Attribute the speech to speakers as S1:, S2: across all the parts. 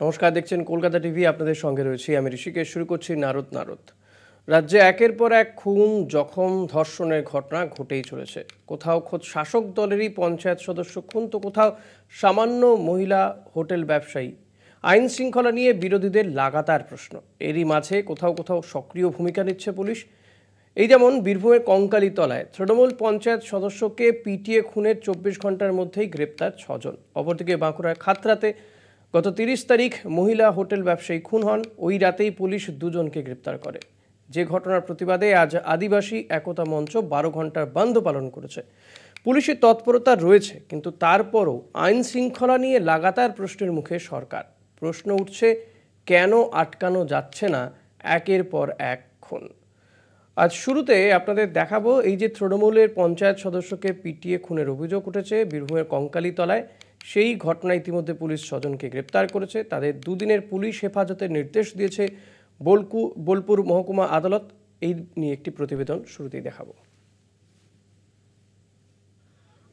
S1: নমস্কার, দেখছেন কলকাতা টিভি, আপনাদের সঙ্গে রয়েছি আমি ঋষিকেশ, শুরু করছি নারদ নারদ। রাজ্যে একের পর এক খুন, জখম, ধর্ষণের ঘটনা ঘটেই চলেছে। কোথাও খোদ শাসক দলেরই পঞ্চায়েত সদস্য খুন, তো কোথাও সামান্য মহিলা হোটেল ব্যবসায়ী। আইন শৃঙ্খলা নিয়ে বিরোধীদের লাগাতার প্রশ্ন। এরই মাঝে কোথাও কোথাও সক্রিয় ভূমিকা নিচ্ছে পুলিশ। এই যেমন বীরভূমের কঙ্কালী তলায় তৃণমূল পঞ্চায়েত সদস্যকে পিটিয়ে খুনের চব্বিশ ঘণ্টার মধ্যেই গ্রেপ্তার ছজন। অপরদিকে বাঁকুড়ার খাতরাতে গত তিরিশ তারিখ মহিলা হোটেল ব্যবসায়ী খুন হন। ওই রাতেই পুলিশ দুজনকে গ্রেপ্তার করে। যে ঘটনার প্রতিবাদে আজ আদিবাসী একতা মঞ্চ বারো ঘণ্টার বন্ধ পালন করেছে। পুলিশের তৎপরতা রয়েছে, কিন্তু তারপরও আইন শৃঙ্খলা নিয়ে লাগাতার প্রশ্নের মুখে সরকার। প্রশ্ন উঠছে, কেন আটকানো যাচ্ছে না? একের পর এক খুন। আজ শুরুতে আপনাদের দেখাবো, এই যে তৃণমূলের পঞ্চায়েত সদস্যকে পিটিয়ে খুনের অভিযোগ উঠেছে, বীরভূমের কঙ্কালীতলায়। সেই ঘটনা ইতিমধ্যে পুলিশ স্বজনকে গ্রেপ্তার করেছে। তাদের দুদিনের পুলিশ হেফাজতের নির্দেশ দিয়েছে। বোলকু বোলপুর মহকুমা আদালত এই নিয়ে একটি প্রতিবেদন শুরুতেই দেখাবো।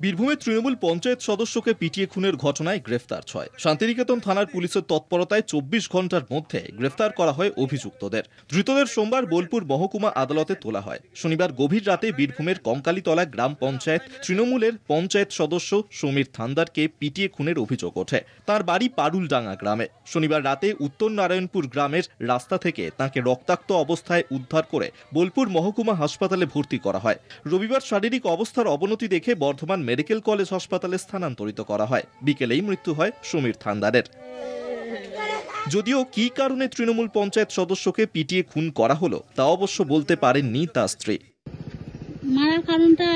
S2: বীরভূমের তৃণমূল পঞ্চায়েত সদস্যকে পিটিয়ে খুনের ঘটনায় গ্রেফতার ছয়। শান্তিনিকেতন থানার পুলিশের তৎপরতায় চব্বিশ ঘণ্টার মধ্যে গ্রেফতার করা হয় অভিযুক্তদের। ধৃতদের সোমবার বোলপুর মহকুমা আদালতে তোলা হয়। শনিবার গভীর রাতে বীরভূমের কঙ্কালীতলা গ্রাম পঞ্চায়েত তৃণমূলের পঞ্চায়েত সদস্য সমীর থান্দারকে পিটিয়ে খুনের অভিযোগ ওঠে। তার বাড়ি পারুলডাঙ্গা গ্রামে। শনিবার রাতে উত্তর নারায়ণপুর গ্রামের রাস্তা থেকে তাকে রক্তাক্ত অবস্থায় উদ্ধার করে বোলপুর মহকুমা হাসপাতালে ভর্তি করা হয়। রবিবার শারীরিক অবস্থার অবনতি দেখে বর্ধমান মেডিকেল কলেজ হাসপাতালে স্থানান্তরিত করা হয়। বিকেলেই মৃত্যু হয় সমীর থান্দারের। যদিও কী কারণে তৃণমূল পঞ্চায়েত সদস্যকে পিটিয়ে খুন করা হলো, তা অবশ্য বলতে পারেননি তার স্ত্রী।
S3: মারার কারণটা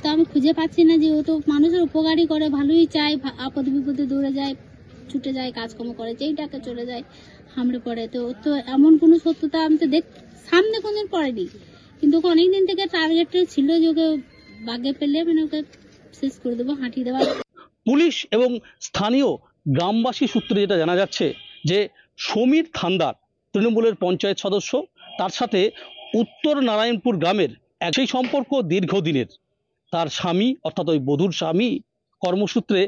S3: তো আমি খুঁজে পাচ্ছি না যে ও তো মানুষের উপকারই করে, ভালোই চায় আপদ বিপদে দৌড়ে যায়, ছুটে যায়, কাজকর্ম করে যেইটাকে চলে যায়, হামড়ে পড়ে। তো তো এমন কোনো সত্যতা আমি তো দেখ সামনে কোনদিন পড়েনি। কিন্তু অনেকদিন থেকে টার্গেট ছিল যে ওকে বাগে পেলে মানে ওকে শেষ করে দেবো, হাঁটিয়ে দেওয়া
S4: পুলিশ এবং স্থানীয় গ্রামবাসী সূত্রে যেটা জানা যাচ্ছে যে সমীর থান্দার তৃণমূলের পঞ্চায়েত সদস্য, তার সাথে উত্তর নারায়ণপুর গ্রামের এক সেই সম্পর্ক দীর্ঘদিনের। তার স্বামী অর্থাৎ ওই বধূর স্বামী কর্মসূত্রে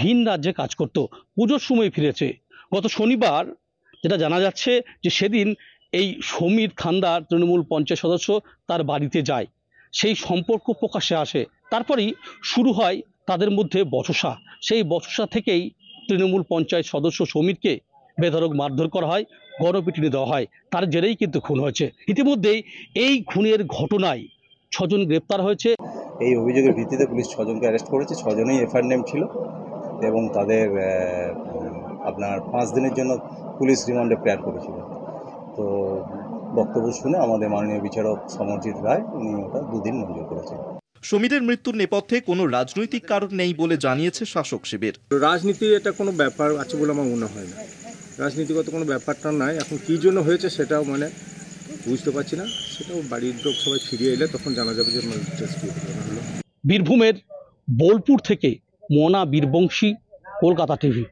S4: ভিন রাজ্যে কাজ করত, পুজোর সময় ফিরেছে। গত শনিবার যেটা জানা যাচ্ছে যে সেদিন এই সমীর থান্দার তৃণমূল পঞ্চায়েত সদস্য তার বাড়িতে যায়। সেই সম্পর্ক প্রকাশে আসে। তারপরেই শুরু হয় তাদের মধ্যে বচসা। সেই বচসা থেকেই তৃণমূল পঞ্চায়েত সদস্য সমীরকে বেধরক মারধর করা হয়, গণপিটুনি দেওয়া হয়। তার জেরেই কিন্তু খুন হয়েছে। ইতিমধ্যেই এই খুনের ঘটনায় ছজন গ্রেপ্তার হয়েছে।
S5: এই অভিযোগের ভিত্তিতে পুলিশ ছজনকে অ্যারেস্ট করেছে। ছজনেই এফআইআর নেম ছিল এবং তাদের আপনার পাঁচ দিনের জন্য পুলিশ রিমান্ডে প্রেয়ার করেছিল। তো বক্তব্য শুনে আমাদের মাননীয় বিচারক সমরজিৎ রায় উনি ওটা দুদিন মঞ্জুর করেছেন।
S2: সমীরের মৃত্যুর নেপথ্যে কোনো রাজনৈতিক কারণ নেই বলে জানিয়েছে শাসক শিবির।
S6: রাজনীতির এটা কোনো ব্যাপার আছে বলে আমার মনে হয় না। রাজনীতিগত কোনো ব্যাপারটা নাই। এখন কী জন্য হয়েছে সেটাও মানে বুঝতে পারছি না। সেটাও বাড়ির লোক সবাই ফিরিয়ে এলে তখন জানা যাবে যে মানে
S4: বীরভূমের বোলপুর থেকে মনা বীরবংশী কলকাতা টিভি।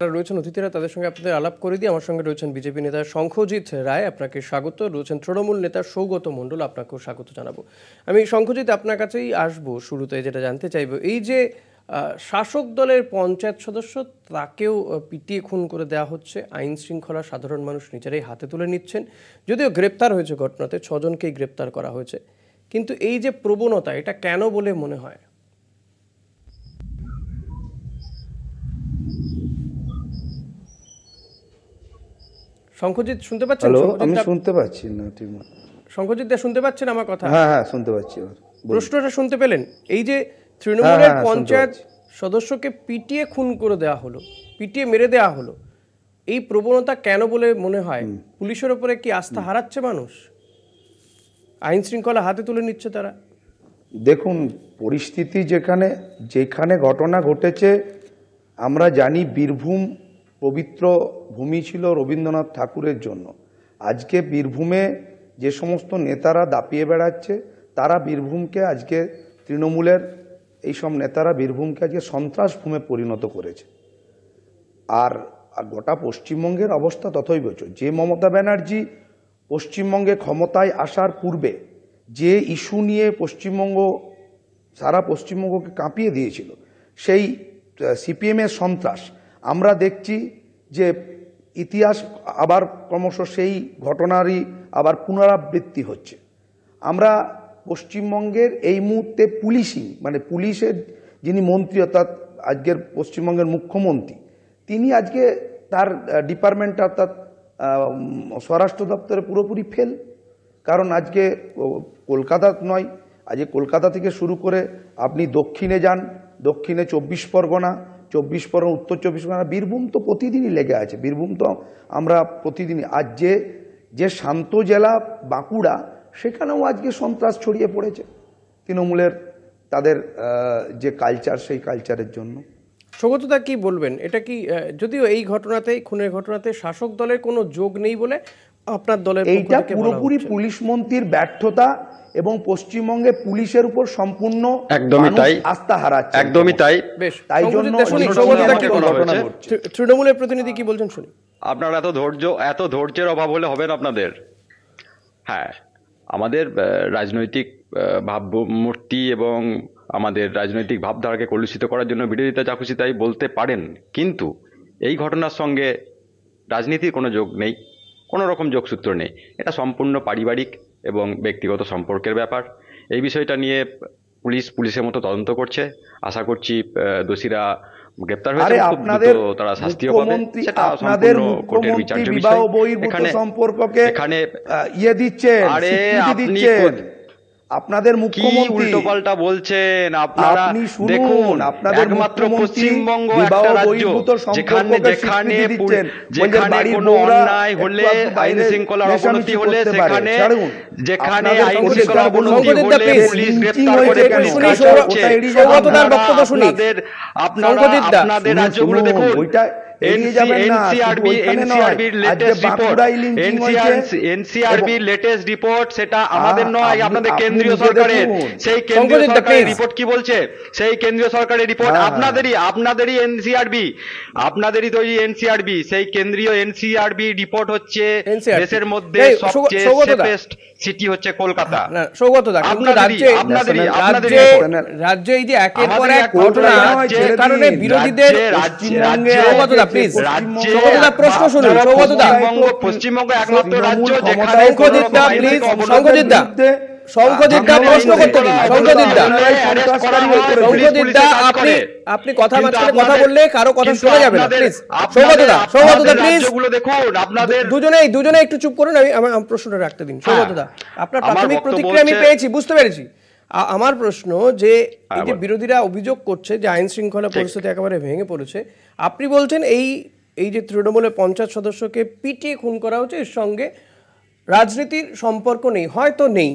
S1: যারা রয়েছেন অতিথিরা, তাদের সঙ্গে আপনাদের আলাপ করে দিয়ে আমার সঙ্গে রয়েছেন বিজেপি নেতা শঙ্খজিৎ রায়। আপনাকে স্বাগত। রয়েছেন তৃণমূল নেতা সৌগত মণ্ডল, আপনাকেও স্বাগত জানাব। আমি শঙ্খজিৎ, আপনার কাছেই আসব শুরুতে যেটা জানতে চাইব। এই যে শাসক দলের পঞ্চায়েত সদস্য, তাকেও পিটিয়ে খুন করে দেওয়া হচ্ছে। আইন শৃঙ্খলা সাধারণ মানুষ নিজেরাই হাতে তুলে নিচ্ছেন। যদিও গ্রেপ্তার হয়েছে ঘটনাতে, ছজনকেই গ্রেপ্তার করা হয়েছে। কিন্তু এই যে প্রবণতা, এটা কেন বলে মনে হয়? শঙ্খজিৎ শুনতে পাচ্ছেন?
S7: আমি শুনতে পাচ্ছি না ঠিক মতো।
S1: শঙ্করজিৎ দা শুনতে পাচ্ছেন আমার কথা?
S7: হ্যাঁ হ্যাঁ শুনতে পাচ্ছি।
S1: প্রশ্নটা শুনতে পেলেন? এই যে তৃণমূলের
S7: হ্যাঁ, হ্যাঁ, শুনতে
S1: পঞ্চায়েত সদস্যকে পিটিয়ে খুন করে দেওয়া হলো পিটিয়ে মেরে দেওয়া হলো এই প্রবণতা কেন বলে মনে হয়? পুলিশের ওপরে কি আস্থা হারাচ্ছে মানুষ? আইন শৃঙ্খলা হাতে তুলে নিচ্ছে তারা।
S7: দেখুন পরিস্থিতি যেখানে যেখানে ঘটনা ঘটেছে আমরা জানি বীরভূম পবিত্র ভূমি ছিল রবীন্দ্রনাথ ঠাকুরের জন্য। আজকে বীরভূমে যে সমস্ত নেতারা দাপিয়ে বেড়াচ্ছে, তারা বীরভূমকে আজকে তৃণমূলের এইসব নেতারা বীরভূমকে আজকে সন্ত্রাস ভূমে পরিণত করেছে। আর গোটা পশ্চিমবঙ্গের অবস্থা ততই বছর যে মমতা ব্যানার্জি পশ্চিমবঙ্গে ক্ষমতায় আসার পূর্বে যে ইস্যু নিয়ে পশ্চিমবঙ্গ, সারা পশ্চিমবঙ্গকে কাঁপিয়ে দিয়েছিল, সেই সিপিএমের সন্ত্রাস আমরা দেখছি যে ইতিহাস আবার ক্রমশ সেই ঘটনারই আবার পুনরাবৃত্তি হচ্ছে। আমরা পশ্চিমবঙ্গের এই মুহূর্তে পুলিশিং মানে পুলিশের যিনি মন্ত্রী অর্থাৎ আজকের পশ্চিমবঙ্গের মুখ্যমন্ত্রী, তিনি আজকে তার ডিপার্টমেন্ট অর্থাৎ স্বরাষ্ট্র দপ্তরে পুরোপুরি ফেল কারণ আজকে কলকাতা নয়, আজকে কলকাতা থেকে শুরু করে আপনি দক্ষিণে যান, দক্ষিণে চব্বিশ পরগনা চব্বিশ পরগনা, উত্তর চব্বিশ পরগনা, বীরভূম তো প্রতিদিনই লেগে আছে। বীরভূম তো আমরা প্রতিদিনই। আজ যে যে শান্ত জেলা বাঁকুড়া, সেখানেও আজকে সন্ত্রাস ছড়িয়ে পড়েছে। তৃণমূলের তাদের যে কালচার সেই কালচারের জন্য।
S1: সৌগতদা, কি বলবেন? এটা কি যদিও এই ঘটনাতে খুনের ঘটনাতে শাসক দলের কোনো যোগ নেই বলে আপনার দলের
S7: এইটা পুরোপুরি পুলিশ মন্ত্রীর ব্যর্থতা এবং পশ্চিমবঙ্গে পুলিশের উপর সম্পূর্ণ
S8: একদমই তাই।
S7: আস্থা হারাচ্ছে
S8: একদমই তাই।
S1: বেশ
S7: তাই জন্য
S1: তৃণমূলের প্রতিনিধি কি বলছেন শুনি?
S8: আপনার এত ধৈর্য এত ধৈর্যের অভাব হলে হবে না আপনাদের? হ্যাঁ আমাদের রাজনৈতিক ভাবমূর্তি এবং আমাদের রাজনৈতিক ভাবধারাকে কলুষিত করার জন্য বিরোধিতা যা খুশি তাই বলতে পারেন। কিন্তু এই ঘটনার সঙ্গে রাজনীতির কোনো যোগ নেই। কোনো রকম যোগসূত্র নেই। এটা সম্পূর্ণ পারিবারিক এবং ব্যক্তিগত সম্পর্কের ব্যাপার। এই বিষয়টা নিয়ে পুলিশ পুলিশের মতো তদন্ত করছে। আশা করছি দোষীরা গ্রেপ্তার হয়েছে
S7: আপনাদের
S8: তারা শাস্তিও পাবে। সেটা
S7: আপনাদের
S8: কোর্টের বিচার্য বিষয়। এখানে
S7: সম্পর্ককে
S8: এখানে
S7: ইয়ে দিচ্ছে
S8: আরে আপনি
S7: আপনাদের মুখ্যমন্ত্রী
S8: উল্টোপাল্টা বলছেন আপনারা দেখুন
S7: আপনাদের
S8: একমাত্র পশ্চিমবঙ্গ একটা রাজ্য যেখানে যেখানে যেখানে কোনো অন্যায় হলে আইন শৃঙ্খলার অবনতি হলে সেখানে যেখানে আইন শৃঙ্খলার। অবনতি হলে পুলিশ করে? পুলিশ কাজ করছে। আপনাদের আপনারা আপনাদের রাজ্যগুলো দেখুন
S7: এড়িয়ে যাবেন না,
S8: এনসিআরবি
S7: ওইখানে নয়।
S8: এনসিআরবির
S7: আজকে
S8: লেটেস্ট রিপোর্ট
S7: বাঁকুড়ায় লিঞ্চিং হয়েছে।
S8: এনসিআরবির লেটেস্ট রিপোর্ট সেটা আমাদের নয় আপনাদের কেন্দ্রীয় সরকারের সেই কেন্দ্রীয় সরকারের রিপোর্ট কি বলছে সেই কেন্দ্রীয় সরকারের রিপোর্ট। আপনাদেরই আপনাদেরই এনসিআরবি আপনাদেরই তৈরি এনসিআরবি সেই কেন্দ্রীয় এনসিআরবি রিপোর্ট হচ্ছে দেশের মধ্যে সবচেয়ে। সেফেস্ট সিটি হচ্ছে কলকাতা।
S1: সৌগতদা কিন্তু রাজ্যে রাজ্যে রাজ্যে এই যে একের পর এক ঘটনা যে কারণে বিরোধীদের সৌগতদা, সৌগতদা, প্রশ্ন শুনুন, সৌগতদা।
S8: পশ্চিমবঙ্গ পশ্চিমবঙ্গ একমাত্র রাজ্য যেখানে
S1: শঙ্খজিৎ দা,
S8: রকম আইনের
S1: please,
S8: অবনতি
S1: শঙ্খজিৎ দা।
S7: বিরুদ্ধে
S1: শঙ্খজিৎ দা
S7: বাংলা
S1: প্রশ্ন করতে দিন
S7: আইনে
S1: শঙ্খজিৎ দা
S7: বাংলায় সন্ত্রাসকারী হয়ে পড়েছে।
S1: শঙ্খজিৎ দা আপনি আপনি কথা মাঝখানে কথা বললে কারও কথা শোনা যাবে না প্লিজ সৌগত দা প্লিজ
S8: দেখুন আপনাদের
S1: দুজনেই দুজনে একটু চুপ করুন আমি আমার আমার প্রশ্নটা রাখতে দিন। সৌগত আপনার প্রাথমিক প্রতিক্রিয়া আমি পেয়েছি বুঝতে পেরেছি। আমার প্রশ্ন যে এই যে বিরোধীরা অভিযোগ করছে যে আইন শৃঙ্খলা পরিস্থিতি একেবারে ভেঙে পড়েছে আপনি বলছেন এই এই যে তৃণমূলের পঞ্চায়েত সদস্যকে পিটিয়ে খুন করা হচ্ছে এর সঙ্গে রাজনীতির সম্পর্ক নেই হয়তো নেই।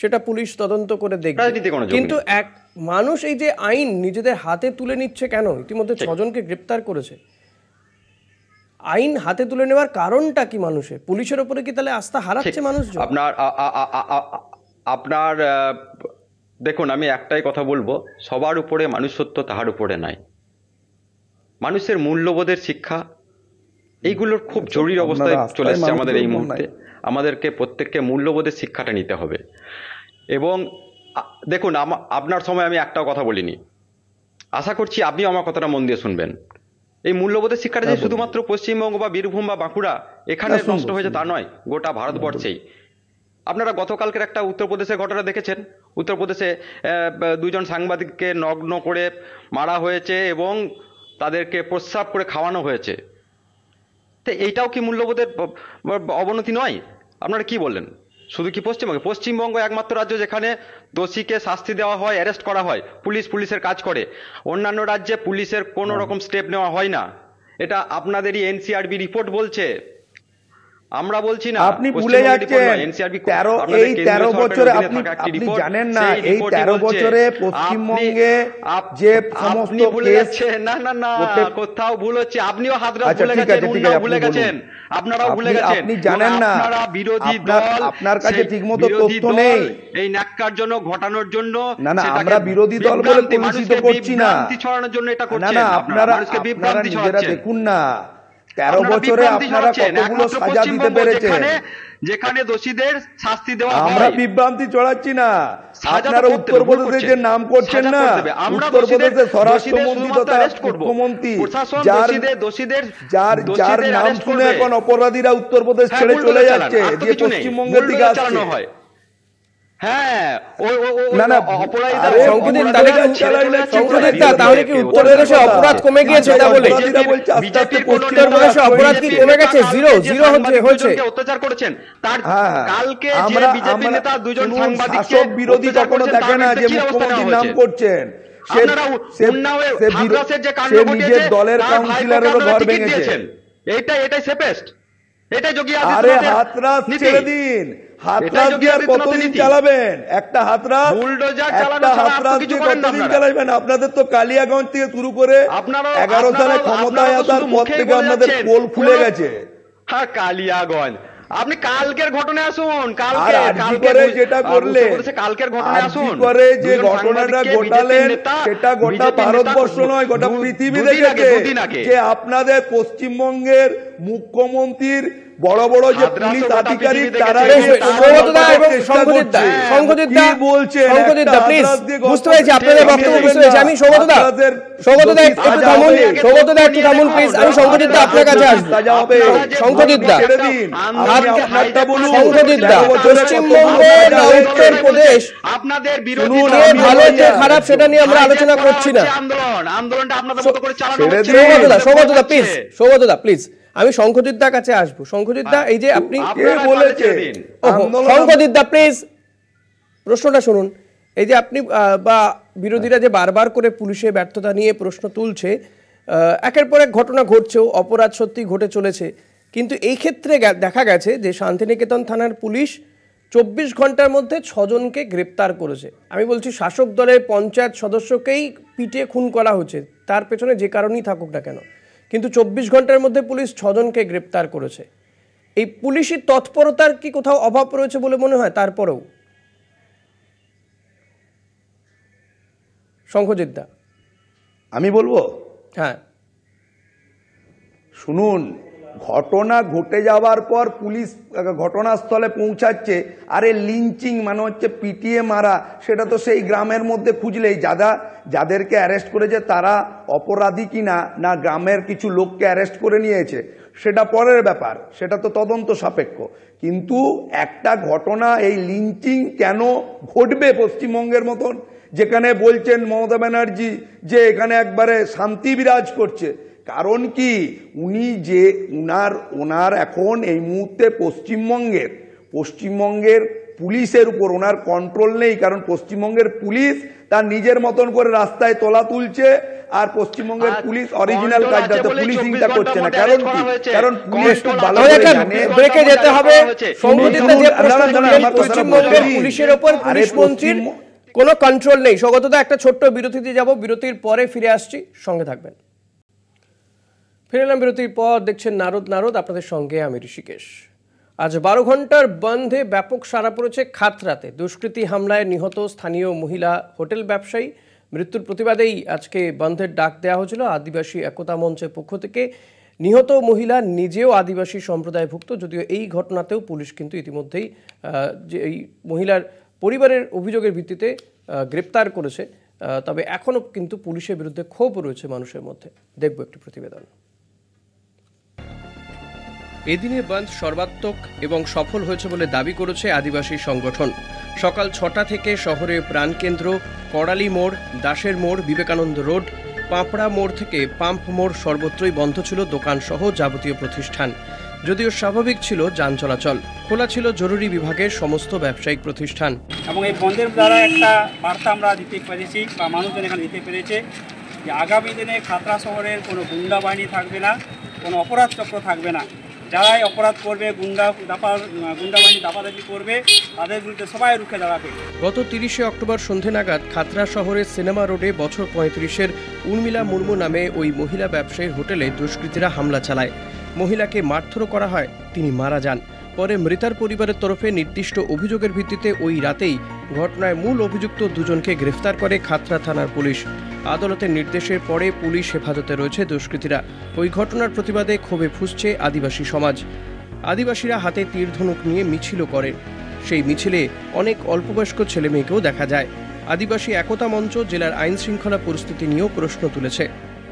S1: সেটা পুলিশ তদন্ত করে দেখবে। কিন্তু এক মানুষ এই যে আইন নিজেদের হাতে তুলে নিচ্ছে কেন? ইতিমধ্যে ছজনকে গ্রেপ্তার করেছে। আইন হাতে তুলে নেওয়ার কারণটা কি মানুষের? পুলিশের ওপরে কি তাহলে আস্থা হারাচ্ছে মানুষজন?
S8: আপনার আপনার দেখুন আমি একটাই কথা বলব সবার উপরে মানুষত্ব তাহার উপরে নাই। মানুষের মূল্যবোধের শিক্ষা এইগুলোর খুব জরুরি অবস্থায় চলে এসছে আমাদের এই মুহূর্তে। আমাদেরকে প্রত্যেককে মূল্যবোধের শিক্ষাটা নিতে হবে। এবং দেখুন আপনার সময় আমি একটাও কথা বলিনি। আশা করছি আপনিও আমার কথাটা মন দিয়ে শুনবেন। এই মূল্যবোধের শিক্ষাটা যে শুধুমাত্র পশ্চিমবঙ্গ বা বীরভূম বা বাঁকুড়া এখানে
S7: হ্যাঁ,
S8: নষ্ট হয়েছে তা নয় গোটা ভারতবর্ষেই। আপনারা গতকালকের একটা উত্তরপ্রদেশের ঘটনা দেখেছেন? উত্তরপ্রদেশে দুজন সাংবাদিককে নগ্ন করে মারা হয়েছে এবং তাদেরকে প্রস্রাব করে খাওয়ানো হয়েছে। তো এইটাও কি মূল্যবোধের অবনতি নয়? আপনারা কি বললেন? শুধু কি পশ্চিমবঙ্গে? পশ্চিমবঙ্গ একমাত্র রাজ্য যেখানে দোষীকে শাস্তি দেওয়া হয় অ্যারেস্ট করা হয় পুলিশ পুলিশের কাজ করে। অন্যান্য রাজ্যে পুলিশের কোনো রকম স্টেপ নেওয়া হয় না। এটা আপনাদেরই এনসিআরবি রিপোর্ট বলছে। আমরা বলছি না
S7: আপনি ভুলে যাচ্ছেন। তেরো এই তেরো বছরে আপনি আপনি জানেন না এই তেরো বছরে পশ্চিমবঙ্গে যে সমস্ত
S8: ভুলে যাচ্ছেন। না না না কোথাও ভুল হচ্ছে। আপনিও হাতরা
S7: আচ্ছা,
S8: ভুলে গেছেন উন্নাও ভুলে গেছেন। আপনারাও ভুলে গেছেন।
S7: আপনি জানেন না।
S8: আপনারা বিরোধী দল
S7: আপনার কাছে ঠিকমতো তথ্য নেই।
S8: এই ন্যাক্কারজনক ঘটানোর জন্য
S7: না, না, আমরা বিরোধী দল বলে কলুষিত করছি না।
S8: ছড়ানোর জন্য এটা
S7: না
S8: করছেন
S7: না
S8: আপনারা
S7: আপনারা
S8: বিভ্রান্তি ছড়াচ্ছেন।
S7: দেখুন না। তেরো বছরে আপনারা কতগুলো সাজা দিতে পেরেছেন?
S8: যেখানে দোষীদের শাস্তি দেওয়া
S7: আমরা বিভ্রান্তি চড়াচ্ছি না। আপনারা উত্তরপ্রদেশে
S8: করছেন।
S7: যে নাম করছেন না। উত্তরপ্রদেশের স্বরাষ্ট্রমন্ত্রী তথা মুখ্যমন্ত্রী যার
S8: দোষীদের
S7: যার যার নাম শুনে এখন অপরাধীরা উত্তরপ্রদেশ
S8: হ্যাঁ,
S7: ছেড়ে চলে যাচ্ছে দিয়ে পশ্চিমবঙ্গের দিকে আসছে।
S8: হয় ওই ওই ওই
S7: না, না,
S8: অপরাধীরা
S7: আরে
S1: সংবিধান তাহলে কি
S8: ছেড়ে চলে যাচ্ছে
S1: সংবিধান
S8: বলে
S1: তাহলে কি
S8: বিজেপি
S1: উত্তরপ্রদেশে অপরাধ কমে গিয়েছে তা বলে?
S7: অপরাধীরা বলছে আস্তে আস্তে
S8: বিজেপির কোনো
S1: উত্তরপ্রদেশে অপরাধ কি কমে গেছে? জিরো, জিরো হচ্ছে-
S8: সাংবাদিক অত্যাচার করেছেন। তার কালকে যে বিজেপি নেতা দুজন সাংবাদিককে
S7: বিরোধী কখনো দেখে না যে মুখ্যমন্ত্রীর নাম করছেন। সে নিজের দলের
S8: তার
S7: কাউন্সিলরেরও ঘর ভেঙেছে
S8: দিয়েছেন। এটাই সেফেস্ট এটাই যোগী
S7: ছেড়ে দিন। হাতরাস
S8: যোগী
S7: দিয়ে আর
S8: আদিত্যনাথের
S7: কতদিন চালাবেন? একটা হাতরাস একটা
S8: ছাড়া আর তো
S7: হাতরাস দিয়ে কতদিন চালাবেন আপনাদের তো কালিয়াগঞ্জ থেকে শুরু করে এগারো সালে ক্ষমতায় আসার পর থেকে আপনাদের পোল গেছে।
S8: হ্যাঁ কালিয়াগঞ্জ। আপনি কালকের ঘটনায় আসুন কালকে কালকে
S7: যেটা করলে
S8: কালকের ঘটনায় আসুন।
S7: করে যে ঘটনাটা ঘটালেন সেটা গোটা ভারতবর্ষ নয় গোটা পৃথিবী দেখেছে যে আপনাদের পশ্চিমবঙ্গের মুখ্যমন্ত্রীর বড় বড় যে পুলিশ আধিকারিক তারা
S8: দেখেছে।
S7: গিয়ে
S8: বেশ,
S7: তারা
S1: সৌগতদা এবং
S7: চেষ্টা
S1: সংঘজিৎদা,
S7: করছে।
S1: সংঘজিৎদা,
S7: কি বলছেন
S1: সংঘজিৎদা,
S7: একটা
S1: please,
S7: হাতরাস দিয়ে গল্প
S1: বুঝতে পেরেছি, আপনাদের বক্তব্য বুঝতে পেরেছি। আমি সৌগতদা, সৌগতদা একটু থামুন, সৌগতদা একটু থামুন, please, আমি সংঘজিৎদা আপনার কাছে আসব।
S7: সাজা হবে।
S1: সংঘজিৎদা,
S7: ছেড়ে দিন। আপনি
S1: আজকে-
S7: আপনারটা বলুন।
S1: সংঘজিৎদা,
S7: তেরো বছরে কত
S1: পশ্চিমবঙ্গ না
S7: হয়েছে?
S1: উত্তরপ্রদেশ
S8: আপনাদের বিরোধী
S1: ভালো
S7: না।
S1: খারাপ সেটা নিয়ে আমরা আলোচনা করছি না
S8: আন্দোলন আন্দোলনটা আপনাদের মতো করে চালানো
S7: ছেড়ে
S8: হচ্ছে
S7: দিন।
S1: সৌগতদা সৌগতদা প্লিজ সৌগতদা প্লিজ আমি শঙ্খজিৎদার কাছে আসব। শঙ্খজিৎদা এই যে আপনি শঙ্খজিৎদা প্লিজ প্রশ্নটা শুনুন। এই যে আপনি বা বিরোধীরা যে বারবার করে পুলিশের ব্যর্থতা নিয়ে প্রশ্ন তুলছে আহ, একের পর এক ঘটনা ঘটছেও অপরাধ সত্যি ঘটে চলেছে। কিন্তু এই ক্ষেত্রে দেখা গেছে যে শান্তিনিকেতন থানার পুলিশ চব্বিশ ঘণ্টার মধ্যে ছজনকে গ্রেপ্তার করেছে। আমি বলছি শাসক দলের পঞ্চায়েত সদস্যকেই পিটিয়ে খুন করা হচ্ছে। তার পেছনে যে কারণেই থাকুক না কেন। কিন্তু চব্বিশ ঘণ্টার মধ্যে পুলিশ ছজনকে গ্রেপ্তার করেছে। এই পুলিশি তৎপরতার কি কোথাও অভাব রয়েছে বলে মনে হয়? তারপরেও। শঙ্খজিদ্দা
S7: আমি বলব?
S1: হ্যাঁ।
S7: শুনুন ঘটনা ঘটে যাওয়ার পর পুলিশ ঘটনাস্থলে পৌঁছাচ্ছে। আরে লিঞ্চিং মানে হচ্ছে পিটিয়ে মারা। সেটা তো সেই গ্রামের মধ্যে খুঁজলেই। যারা যাদেরকে অ্যারেস্ট করেছে তারা অপরাধী কিনা, না গ্রামের কিছু লোককে অ্যারেস্ট করে নিয়েছে? সেটা পরের ব্যাপার। সেটা তো তদন্ত সাপেক্ষ। কিন্তু একটা ঘটনা, এই লিঞ্চিং কেন ঘটবে পশ্চিমবঙ্গের মতন? যেখানে বলছেন মমতা ব্যানার্জি যে এখানে একবারে শান্তি বিরাজ করছে। কারণ কি? উনি যে উনার ওনার এখন এই মুহূর্তে পশ্চিমবঙ্গের পশ্চিমবঙ্গের পুলিশের উপর ওনার কন্ট্রোল নেই কারণ পশ্চিমবঙ্গের পুলিশ তার নিজের মতন করে রাস্তায় তোলা তুলছে আর পশ্চিমবঙ্গের পুলিশ অরিজিনাল
S8: control
S7: কাজটা
S8: বলেই
S7: পুলিশিংটা করছে না। কারণ কি। কারণ পুলিশ খুব ভালো করে জানে।
S1: ব্রেকে যেতে হবে।
S8: হয়েছে।
S1: যে প্রশ্ন তুললেন পশ্চিমবঙ্গের পুলিশের
S7: উপর
S1: পুলিশ মন্ত্রীর কোনো কন্ট্রোল নেই। স্বগতদা একটা ছোট্ট বিরতিতে যাব বিরতির পরে ফিরে আসছি। সঙ্গে থাকবেন। ফিরে এলাম বিরতির পর, দেখছেন নারদ নারদ, আপনাদের সঙ্গে আমি ঋষিকেশ। আজ বারো ঘণ্টার বন্ধে ব্যাপক সাড়া পড়েছে খাতরাতে। দুষ্কৃতী হামলায় নিহত স্থানীয় মহিলা, হোটেল ব্যবসায়ী, মৃত্যুর প্রতিবাদেই আজকে বন্ধের ডাক দেওয়া হয়েছিল আদিবাসী একতা মঞ্চের পক্ষ থেকে। নিহত মহিলা নিজেও আদিবাসী সম্প্রদায়ভুক্ত, যদিও এই ঘটনাতেও পুলিশ কিন্তু ইতিমধ্যেই যে এই মহিলার পরিবারের অভিযোগের ভিত্তিতে গ্রেপ্তার করেছে। তবে এখনও কিন্তু পুলিশের বিরুদ্ধে ক্ষোভ রয়েছে মানুষের মধ্যে। দেখব একটি প্রতিবেদন। এদিনে বন্ধ সর্বাত্মক এবং সফল হয়েছে বলে দাবি করেছে আদিবাসী সংগঠন। সকাল ছটা থেকে শহরের প্রাণকেন্দ্র, কড়ালি মোড়, দাসের মোড়, বিবেকানন্দ রোড, পাঁপড়া মোড় থেকে পাম্প মোড় সর্বত্রই বন্ধ ছিল দোকানসহ যাবতীয় প্রতিষ্ঠান। যদিও স্বাভাবিক ছিল যান চলাচল। খোলা ছিল জরুরি বিভাগের সমস্ত ব্যবসায়িক প্রতিষ্ঠান।
S9: এবং এই বন্ধের দ্বারা একটা বার্তা আমরা দিতে পেরেছি বা মানুষজন এখানে দিতে পেরেছে যে আগামী দিনে খাতড়া শহরের কোনো গুন্ডা বাহিনী থাকবে না, কোনো অপরাধ চক্র থাকবে না। যারাই অপরাধ করবে, গুন্ডা, দাপা গুন্ডা বাহিনী দাপাদাপি করবে, তাদের বিরুদ্ধে সবাই রুখে দাঁড়াবে।
S1: গত তিরিশে অক্টোবর সন্ধে নাগাদ খাতড়া শহরের সিনেমা রোডে বছর পঁয়ত্রিশের উর্মিলা মুর্মু নামে ওই মহিলা ব্যবসায়ীর হোটেলে দুষ্কৃতীরা হামলা চালায়। মহিলাকে মারধর করা হয়, তিনি মারা যান। পরে মৃতার পরিবারের তরফে নির্দিষ্ট অভিযোগের ভিত্তিতে ওই রাতেই ঘটনায় মূল অভিযুক্ত দুজনকে গ্রেফতার করে খাতড়া থানার পুলিশ। আদালতের নির্দেশের পরে পুলিশ হেফাজতে রয়েছে দুষ্কৃতীরা। ওই ঘটনার প্রতিবাদে ক্ষোভে ফুসছে আদিবাসী সমাজ। আদিবাসীরা হাতে তীরধনুক নিয়ে মিছিলও করে। সেই মিছিলে অনেক অল্পবয়স্ক ছেলেমেয়েকেও দেখা যায়। আদিবাসী একতা মঞ্চ জেলার আইন শৃঙ্খলা পরিস্থিতি নিয়েও প্রশ্ন তুলেছে।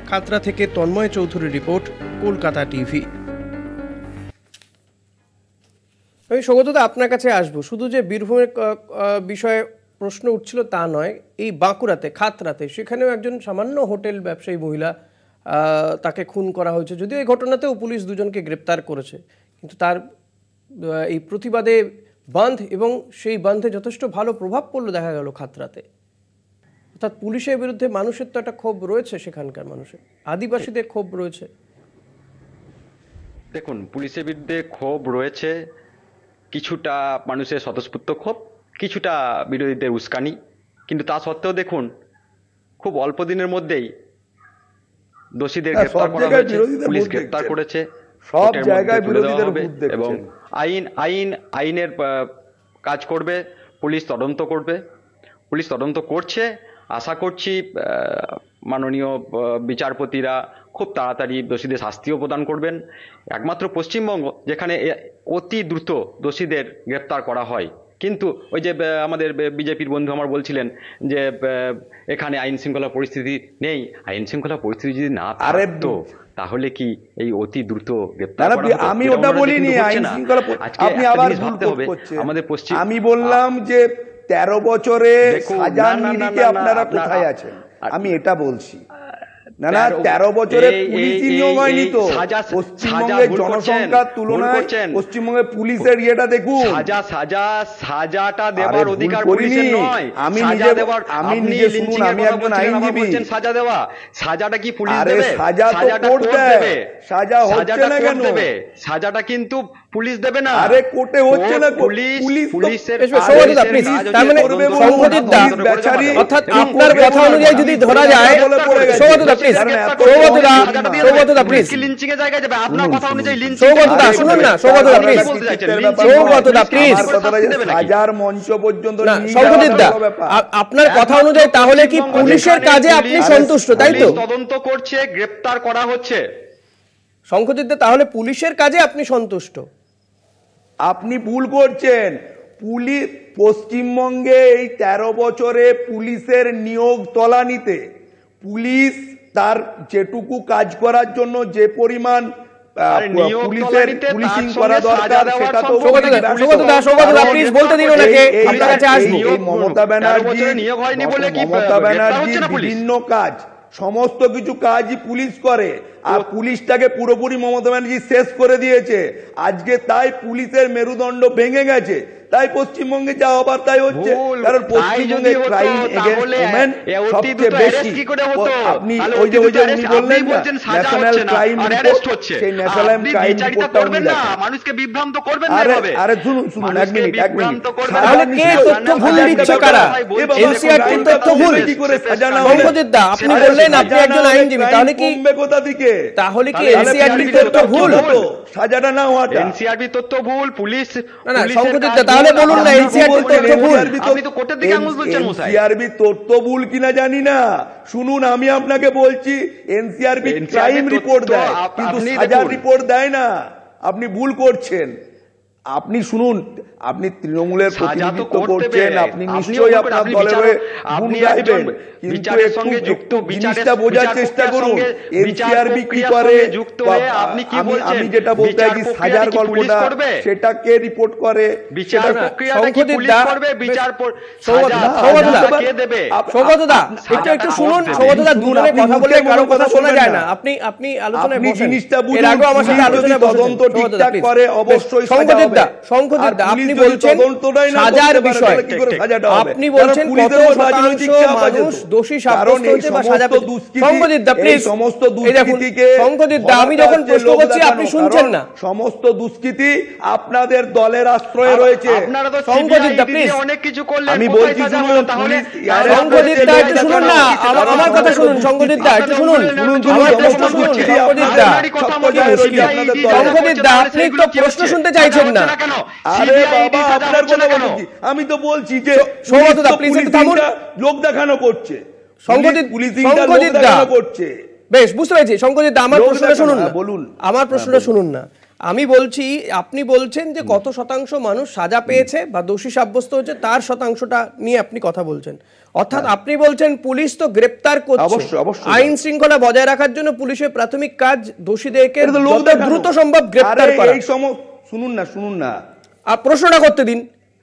S1: খাতরা থেকে তন্ময় চৌধুরীর রিপোর্ট, কলকাতা টিভি। আমি সৌগতদা, আপনার কাছে আসব। শুধু যে বীরভূমের বিষয়ে প্রশ্ন উঠছিল তা নয়, এই বাঁকুড়াতে, খাতরাতে, সেখানেও একজন সামান্য হোটেল ব্যবসায়ী মহিলা তাকে খুন করা হয়েছে। যদিও এই ঘটনাতেও পুলিশ দুজনকে গ্রেপ্তার করেছে, কিন্তু তার এই প্রতিবাদে বাঁধ এবং সেই বাঁধে যথেষ্ট ভালো প্রভাব পড়ল দেখা গেল খাতরাতে। অর্থাৎ পুলিশের বিরুদ্ধে মানুষের তো একটা ক্ষোভ রয়েছে সেখানকার মানুষের, আদিবাসীদের ক্ষোভ রয়েছে।
S8: দেখুন, পুলিশের বিরুদ্ধে ক্ষোভ রয়েছে, কিছুটা মানুষের স্বতঃস্ফূর্ত ক্ষোভ কিছুটা বিরোধীদের উস্কানি কিন্তু তা সত্ত্বেও দেখুন খুব অল্প দিনের মধ্যেই দোষীদের
S7: হ্যাঁ,
S8: গ্রেপ্তার
S7: সব
S8: করা হয়েছে পুলিশ
S7: দেখছেন।
S8: করেছে
S7: সব জায়গায় বিরোধীদের।
S8: এবং আইন আইন আইনের কাজ করবে পুলিশ তদন্ত করবে পুলিশ তদন্ত করছে আশা করছি আহ, মাননীয় বিচারপতিরা খুব তাড়াতাড়ি দোষীদের শাস্তিও প্রদান করবেন একমাত্র পশ্চিমবঙ্গ যেখানে অতি দ্রুত দোষীদের গ্রেপ্তার করা হয় কিন্তু ওই যে আমাদের বিজেপির বন্ধু আমার বলছিলেন যে এখানে আইন শৃঙ্খলা পরিস্থিতি নেই আইন শৃঙ্খলা পরিস্থিতি যদি না
S7: আরে
S8: তো তাহলে কি এই অতি দ্রুত?
S7: আমি ওটা বলিনি আইন। শৃঙ্খলা আপনি আবার ভুল
S8: ভাবতে হবে আমাদের পশ্চিম
S7: আমি বললাম যে তেরো বছরে
S8: না,
S7: আপনারা কোথায় আছেন আমি এটা বলছি না না
S8: তেরো-
S7: বছরে। পুলিশই নিয়োগ হয়নি তো। পশ্চিমবঙ্গের জনসংখ্যার তুলনায় পশ্চিমবঙ্গের পুলিশের ইয়েটা দেখুন।
S8: সাজা সাজা সাজাটা দেওয়ার অধিকার। পুলিশের নয়।
S7: আমি নিজে- আমি নিজে শুনুন, আমি একজন আইনজীবী।
S8: সাজা দেওয়া। সাজাটা কি পুলিশ দেবে?
S7: সাজা তো
S8: সাজাটা
S7: কোর্ট
S8: দেবে।
S7: সাজা হচ্ছে না কেন?
S8: দেবে। সাজাটা কিন্তু পুলিশ দেবে না।
S7: আরে কোর্টে হচ্ছে না,
S8: পুলিশ
S7: পুলিশ
S8: পুলিশের
S1: তার মানে। অর্থাৎ আপনার কথা অনুযায়ী যদি ধরা যায় সৌগতদা প্লিজ সৌগতদা সৌগতদা প্লিজ
S8: লিঞ্চিং এর জায়গায় যাবে আপনার কথা অনুযায়ী লিঞ্চিং
S1: সৌগতদা, শুনুন না, সৌগতদা, সৌগতদা,
S8: দেবে নাকি?
S7: সাজার মঞ্চ পর্যন্ত
S1: না আপনার কথা অনুযায়ী তাহলে কি পুলিশের কাজে আপনি সন্তুষ্ট তাই তো?
S8: তদন্ত করছে গ্রেপ্তার করা হচ্ছে।
S1: সংঘটিত তাহলে পুলিশের কাজে আপনি সন্তুষ্ট।
S7: আপনি ভুল করছেন। পুলিশ পশ্চিমবঙ্গে এই তেরো বছরে পুলিশের নিয়োগ তলানিতে। পুলিশ তার যেটুকু কাজ করার জন্য যে পরিমাণ পুলিশের পুলিশিং করা দরকার সেটা তো
S1: বলতে দিন ওনাকে, আপনার কাছে আসব।
S7: মমতা ব্যানার্জি
S8: নিয়োগ হয়নি বলে কি
S7: মমতা ব্যানার্জি
S8: হচ্ছে
S7: বিভিন্ন কাজ। সমস্ত কিছু কাজই পুলিশ করে। আর পুলিশটাকে পুরোপুরি মমতা ব্যানার্জি শেষ করে দিয়েছে। আজকে তাই পুলিশের মেরুদণ্ড ভেঙে গেছে। তাই পশ্চিমবঙ্গে যা হবার তাই হচ্ছে। কারণ পশ্চিমবঙ্গে ক্রাইম এগেনস্ট ওমেন সবচেয়ে বেশি
S8: কি
S7: আপনি ওই যে ওই যে উনি বললেন ন্যাশনাল ক্রাইম রিপোর্ট
S8: হচ্ছে।
S7: সেই ন্যাশনাল
S8: আপনি
S7: ক্রাইম
S8: বিচারিতা
S7: রিপোর্টটা উনি
S8: করবেন না,
S7: দেখেন
S8: মানুষকে বিভ্রান্ত করবেন না
S7: আরে
S8: এভাবে।
S7: আরে শুনুন শুনুন এক মিনিট এক মিনিট।
S1: তাহলে কে তথ্য ভুল দিচ্ছে কারা?
S8: কথাই বলছি,
S7: এ বাবা,
S1: NCRT
S8: দেখুন,
S1: তথ্য ভুল।
S7: কি করে সাজানো হলে?
S1: দা, আপনি বললেন আপনি একজন আইনজীবী, তাহলে কি-
S7: কোথা থেকে
S1: তাহলে কি
S8: তাহলে
S1: এনসিআরটি তথ্য ভুল
S7: হতো সাজাটা না হওয়াটা
S8: এনসিআরবি তথ্য ভুল পুলিশ
S1: না, না,
S8: পুলিশের
S1: সংঘটিত
S8: কাজ
S1: তাহলে বলুন না,
S8: এনসিআরবি
S1: তথ্য ভুল।
S8: আপনি তো কোর্টের দিকে আঙুল তুলছেন মশাই।
S7: এনসিআরবি তথ্য ভুল কিনা জানি না। শুনুন আমি আপনাকে বলছি এনসিআরবি ক্রাইম রিপোর্ট দেয় কিন্তু সাজার রিপোর্ট দেয় না। আপনি ভুল করছেন। আপনি শুনুন আপনি তৃণমূলের প্রতিনিধিত্ব করছেন আপনি নিশ্চয়ই আপনার দলের হয়ে গুণ
S8: আপনি
S7: গাইবেন। কিন্তু একটু
S8: যুক্ত,
S7: জিনিসটা বোঝার চেষ্টা করুন। এনসিআরবি কি করে?
S8: যুক্ত আপনি কি
S7: আমি
S8: বলছেন?
S7: আমি যেটা বলতে চাইছি সাজার
S8: কি
S7: গল্পটা
S8: করবে?
S7: সেটাকে রিপোর্ট করে।
S8: বিচার প্রক্রিয়াটা কি পুলিশ করবে? বিচার কে দেবে?
S1: সৌগতদা একটু একটু শুনুন সৌগতদা দুজনে কথা বলে
S7: কারও
S1: কথা শোনা যায় না। আপনি আপনি আলোচনায় বসেন।
S7: জিনিসটা
S1: এর
S7: বুঝুন
S1: আমার সাথে আলোচনায়।
S7: তদন্ত ঠিকঠাক করে অবশ্যই
S1: দা,
S7: আর
S1: দা, আপনি বলছেন সাজার বিষয়? আপনি বলছেন কত শতাংশ
S7: তো।
S1: মানুষ দোষী সাব্যস্ত হচ্ছে বা সাজা
S7: সমস্ত
S1: পেয়েছে।
S7: দুষ্কৃতী-
S1: সংঘটিত দা,
S7: এই সমস্ত দুষ্কৃতীকে
S1: দা, আমি যখন প্রশ্ন করছি আপনি শুনছেন না।
S7: সমস্ত দুষ্কৃতী আপনাদের দলের আশ্রয়ে রয়েছে।
S8: আপনারা তো
S1: দা,
S8: CBI অনেক কিছু করলেন
S7: আমি বলছি শুনুন,
S8: তাহলে
S7: ইয়ারে
S1: দা একটু শুনুন না। আমার আমার কথা শুনুন সংঘটিত দা একটু শুনুন।
S7: শুনুন, শুনুন,
S1: আমার প্রশ্ন
S7: সমস্ত
S1: শুনুন। না
S7: আরে বাবা আপনার কথা বলছি। আমি তো বলছি যে লোক দেখানো করছে।
S1: সংগঠিত
S7: পুলিশ সংগঠিত করছে।
S1: বেশ বুঝতে পেরেছি। আমার প্রশ্নটা শুনুন না।
S7: হ্যাঁ, বলুন।
S1: আমার হ্যাঁ, প্রশ্নটা শুনুন না। আমি বলছি আপনি বলছেন যে কত শতাংশ মানুষ সাজা পেয়েছে বা দোষী সাব্যস্ত হয়েছে তার শতাংশটা নিয়ে আপনি কথা বলছেন। অর্থাৎ হ্যাঁ। আপনি বলছেন পুলিশ তো গ্রেপ্তার করছে। আইন শৃঙ্খলা বজায় রাখার জন্য পুলিশের প্রাথমিক কাজ দোষীদেরকে দ্রুত সম্ভব গ্রেপ্তার করা।
S7: শুনুন না শুনুন না।
S1: আর প্রশ্নটা করতে দিন।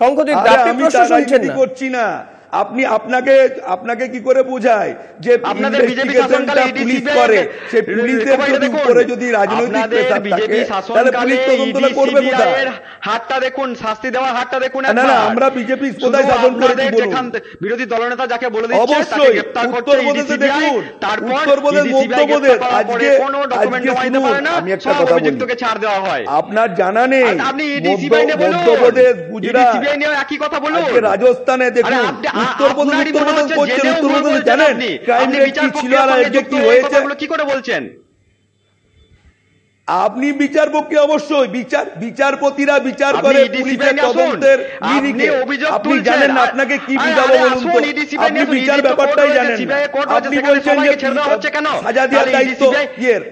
S7: শঙ্করজিৎ
S1: আপনি প্রশ্ন শুনছেন না।
S7: করছি না। আপনি আপনাকে আপনাকে কি করে বোঝায়? যে ইনভেস্টিগেশনটা পুলিশ করে সে পুলিশের যদি উপরে যদি রাজনৈতিক প্রেসার থাকে তাহলে পুলিশ তদন্তটা করবে কোথায়?
S8: হাতটা দেখুন শাস্তি দেওয়ার হাতটা দেখুন
S7: না না আমরা
S8: বিজেপি
S7: কোথায় শাসন করেছি বলুন।
S8: বিরোধী দলনেতা যাকে বলে দিচ্ছে
S7: অবশ্যই। উত্তরপ্রদেশে দেখুন
S8: তারপর
S7: উত্তরপ্রদেশ মধ্যপ্রদেশ আজকে আজকে শুনুন আমি একটা কথা বলি।
S8: ছাড় দেওয়া হয়।
S7: আপনার জানা নেই মধ্যপ্রদেশ গুজরাট
S8: একই কথা বলুন।
S7: রাজস্থানে দেখুন উত্তরবঙ্গ
S8: উত্তরবঙ্গ
S7: জানেন কি ছিল আর কি হয়েছে।
S8: কি করে বলছেন?
S7: আপনি বিচারপক্ষে অবশ্যই বিচার বিচারপতিরা বিচার করে পুলিশের তদন্তের নিরিখে আপনি জানেন না আপনাকে কি বুঝাবো বলুন তো? আপনি বিচার ব্যাপারটাই জানেন আপনি বলছেন যে সাজা দেওয়ার দায়িত্ব ইয়ের।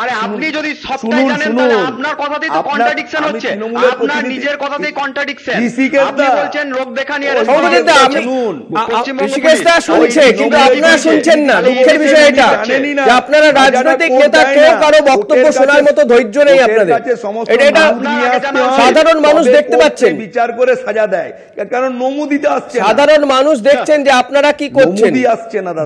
S8: আরে আপনি যদি সবটাই জানেন তাহলে আপনার কথাতেই তো কন্ট্রাডিকশন হচ্ছে। আপনার নিজের কথাতেই কন্ট্রাডিকশন আপনি বলছেন রোগ দেখা নিয়ে
S7: শুনুন।
S8: ঋষিকেশটা
S1: শুনছে কিন্তু আপনারা শুনছেন না। দুঃখের বিষয় এটা যে আপনারা রাজনৈতিক নেতা কেউ কারও বক্তব্য শোনার মতো ধৈর্য নেই আপনাদের। সাধারণ মানুষ দেখতে পাচ্ছেন।
S7: বিচার করে সাজা দেয়। কারণ নমু দিতে আসছে
S1: সাধারণ মানুষ আচ্ছা, দেখছেন যে আপনারা কি করছেন।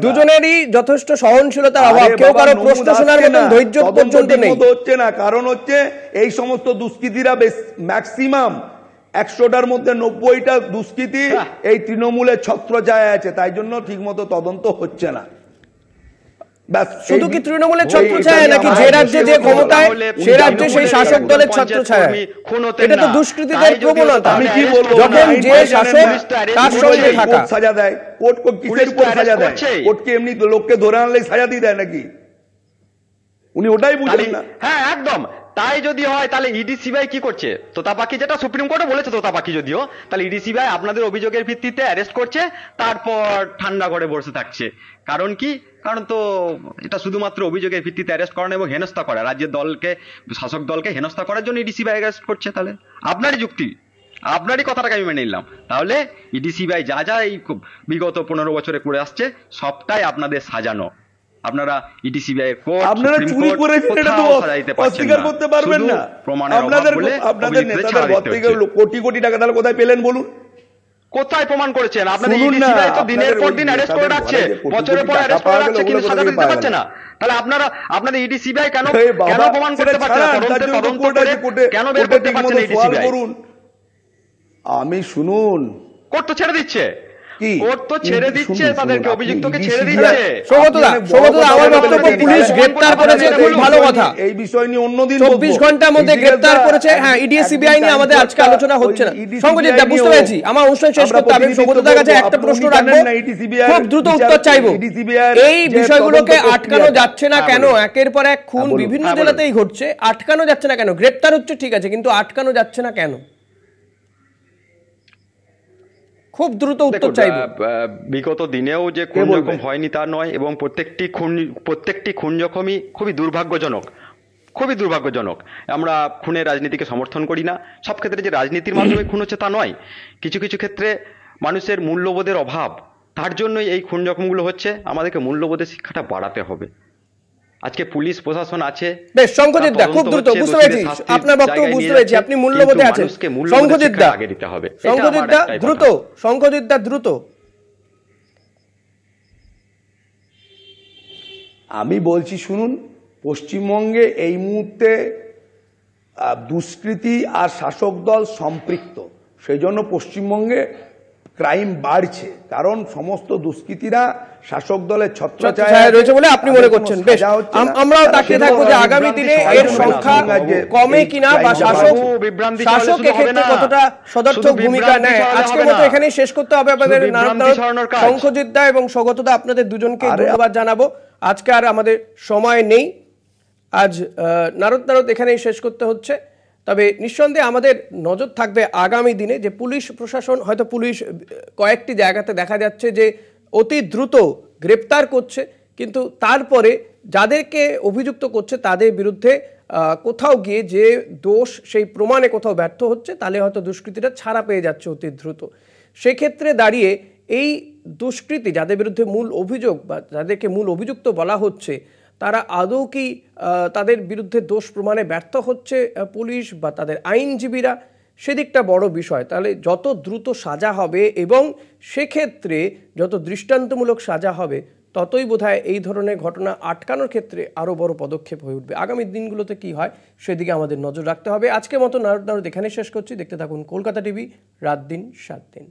S1: দুজনেরই যথেষ্ট সহনশীলতার অভাব। কেউ
S7: কারও
S1: প্রশ্ন শোনার
S7: মতো
S1: ধৈর্য পর্যন্ত নেই।
S7: হচ্ছে না। কারণ হচ্ছে এই সমস্ত দুষ্কৃতিরা বেশ ম্যাক্সিমাম একশোটার মধ্যে নব্বইটা দুষ্কৃতি এই তৃণমূলের ছত্র যায় আছে। তাই জন্য ঠিকমতো তদন্ত হচ্ছে না।
S1: শুধু কি তৃণমূলের ছত্র ছায়া নাকি যে রাজ্যে যে ক্ষমতায় সে রাজ্যে সেই শাসক দলের ছত্র ছায়া এটা তো প্রবণতা। যখন যে শাসক তার সঙ্গে থাকা।
S7: সাজা দেয়। কোর্ট কিসের উপর সাজা দেয়। কোর্ট এমনি লোককে ধরে আনলে সাজা দিয়ে দেয় নাকি? উনি ওটাই
S8: বুঝলেন
S7: না।
S8: হ্যাঁ একদম। তাই যদি হয়, তাহলে ইডি সিবিআই কি করছে? তোতাপাখি যেটা সুপ্রিম কোর্টে বলেছে তোতা পাখি যদিও, তাহলে ইডি সিবিআই আপনাদের অভিযোগের ভিত্তিতে অ্যারেস্ট করছে, তারপর ঠান্ডা ঘরে বসে থাকছে। কারণ কি? কারণ তো এটা শুধুমাত্র অভিযোগের ভিত্তিতে অ্যারেস্ট করানো এবং হেনস্থা করা। রাজ্যের দলকে, শাসক দলকে হেনস্থা করার জন্য ইডি সিবিআই অ্যারেস্ট করছে তাহলে। আপনারই যুক্তি। আপনারই কথাটাকে আমি মেনে নিলাম। তাহলে ইডি সিবিআই যা যা এই বিগত পনেরো বছরে করে আসছে, সবটাই আপনাদের সাজানো। আপনারা ইটিসিবিআই কোর্ট
S7: আপনারা চুরি এটা তো অস্বীকার করতে পারবেন না। আপনাদের আপনাদের নেতাদের কোটি কোটি টাকা তাহলে কোথায় পেলেন বলুন?
S8: কোথায় প্রমাণ করেছেন? আপনাদের তো দিনের পর দিন অ্যারেস্ট করে রাখছে। বছরের পর অ্যারেস্ট করে রাখছে কিন্তু সাজা দিতে পারছে না। তাহলে আপনারা আপনাদের ইডিসিবিআই কেন কেন প্রমাণ করতে পারছে না? কেন বের করতে পারছে না
S7: ইডিসিবিআই আমি শুনুন।
S8: কোর্ট তো ছেড়ে দিচ্ছে।
S1: হ্যাঁ, খুব দ্রুত উত্তর চাইব। এই বিষয়গুলোকে আটকানো যাচ্ছে না কেন? একের পর এক খুন বিভিন্ন জেলাতেই ঘটছে। আটকানো যাচ্ছে না কেন? গ্রেপ্তার হচ্ছে ঠিক আছে কিন্তু আটকানো যাচ্ছে না কেন? খুব দ্রুত উত্তর চাইব।
S8: বিগত দিনেও যে কোনরকম হয়নি তা নয় এবং প্রত্যেকটি খুন প্রত্যেকটি খুন জখমই খুবই দুর্ভাগ্যজনক খুবই দুর্ভাগ্যজনক। আমরা খুনের রাজনীতিকে সমর্থন করি না। সব ক্ষেত্রে যে রাজনীতির মাধ্যমে খুন হচ্ছে তা নয়। কিছু কিছু ক্ষেত্রে মানুষের মূল্যবোধের অভাব তার জন্যই এই খুন জখমগুলো হচ্ছে। আমাদেরকে মূল্যবোধের শিক্ষাটা বাড়াতে হবে। আজকে পুলিশ প্রশাসন আছে।
S1: বেশ শঙ্কজিৎ দা খুব দ্রুত বুঝতে পেরেছি। আপনার বক্তব্য বুঝতে পেরেছি। আপনি মূল্যবোধে আছেন। শঙ্কজিৎ দা।
S8: আগে দিতে হবে।
S1: শঙ্কজিৎ দা দ্রুত শঙ্কজিৎ দা দ্রুত।
S7: আমি বলছি শুনুন পশ্চিমবঙ্গে এই মুহূর্তে দুষ্কৃতি আর শাসক দল সম্পৃক্ত। সেই জন্য পশ্চিমবঙ্গে ক্রাইম বাড়ছে। কারণ সমস্ত দুষ্কৃতীরা শাসক দলের ছত্রছায়ায়
S1: ছত্রছায়ায় রয়েছে বলে আপনি মনে করছেন। বেশ আমরাও তাকিয়ে থাকব যে আগামী দিনে এর সংখ্যা কমে কিনা বা শাসক শাসক এক্ষেত্রে কতটা সদর্থক ভূমিকা নেয়?
S8: হবে
S1: মতো। এখানেই শেষ করতে হবে আপনাদের
S8: কাজ।
S1: শঙ্খজিদ্দা এবং স্বগতদা আপনাদের দুজনকে ধন্যবাদ জানাব। আজকে আর আমাদের সময় নেই। আজ আহ, নারদ নারদ এখানেই শেষ করতে হচ্ছে। তবে নিঃসন্দেহে আমাদের নজর থাকবে আগামী দিনে যে পুলিশ প্রশাসন, হয়তো পুলিশ কয়েকটি জায়গাতে দেখা যাচ্ছে যে অতি দ্রুত গ্রেপ্তার করছে, কিন্তু তারপরে যাদেরকে অভিযুক্ত করছে তাদের বিরুদ্ধে কোথাও গিয়ে যে দোষ সেই প্রমাণে কোথাও ব্যর্থ হচ্ছে, তাহলে হয়তো দুষ্কৃতীরা ছাড়া পেয়ে যাচ্ছে অতি দ্রুত। সেক্ষেত্রে দাঁড়িয়ে এই দুষ্কৃতী যাদের বিরুদ্ধে মূল অভিযোগ বা যাদেরকে মূল অভিযুক্ত বলা হচ্ছে তারা আদৌ কি তাদের বিরুদ্ধে দোষ প্রমাণে ব্যর্থ হচ্ছে পুলিশ বা তাদের আইনজীবীরা? সেদিকটা বড় বিষয়। তাহলে যত দ্রুত সাজা হবে এবং সেক্ষেত্রে যত দৃষ্টান্তমূলক সাজা হবে, ততই বোধহয় এই ধরনের ঘটনা আটকানোর ক্ষেত্রে আরও বড় পদক্ষেপ হয়ে উঠবে। আগামী দিনগুলোতে কি হয়, সেদিকে আমাদের নজর রাখতে হবে। আজকে মতো নারদ নারদ এখানে শেষ করছি। দেখতে থাকুন কলকাতা টিভি, রাত দিন, সাত দিন।